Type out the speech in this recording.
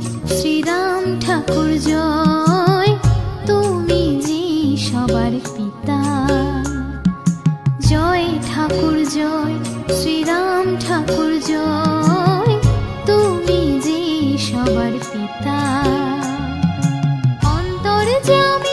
শ্রীরাম ঠাকুর জয়। তুমি যে সবার পিতা। জয় ঠাকুর জয়, শ্রীরাম ঠাকুর জয়। তুমি যে সবার পিতা। অন্তর যে আমি